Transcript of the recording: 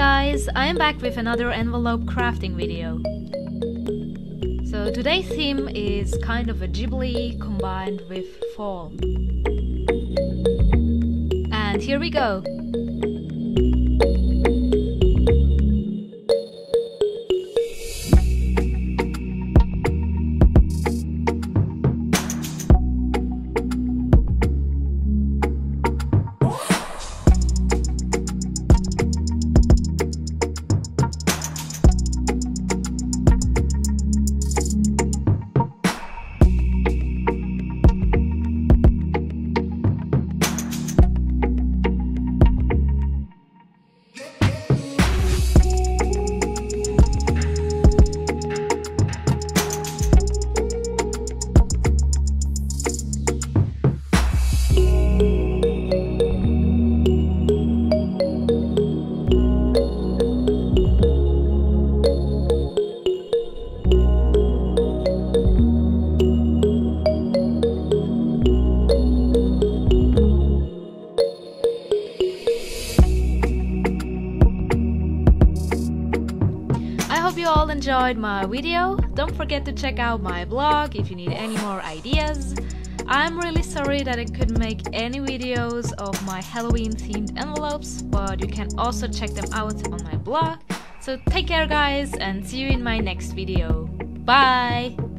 guys, I am back with another envelope crafting video. So today's theme is kind of a Ghibli combined with fall. And here we go. Hope you all enjoyed my video. Don't forget to check out my blog if you need any more ideas. I'm really sorry that I couldn't make any videos of my Halloween themed envelopes, but you can also check them out on my blog. So take care guys and see you in my next video. Bye!